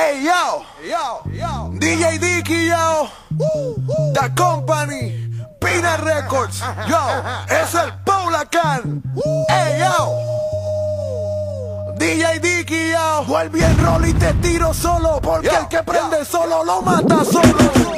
Hey yo, yo, yo, DJ Dicky yo, The Company, Pina Records, yo, es el Paulacan, uh, hey yo, DJ Dicky yo, vuelve el rol y te tiro solo, porque el que prende solo lo mata solo.